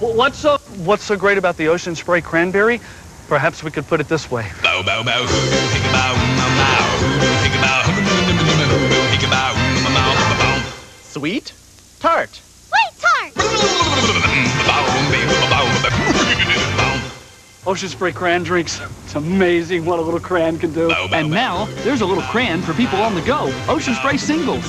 What's so what's so great about the Ocean Spray cranberry? Perhaps we could put it this way. Bow, bow, bow, Sweet? Tart. Sweet tart! Ocean Spray cran drinks. It's amazing what a little cran can do. And now, there's a little cran for people on the go. Ocean Spray singles.